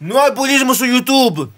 Não há budismo no YouTube.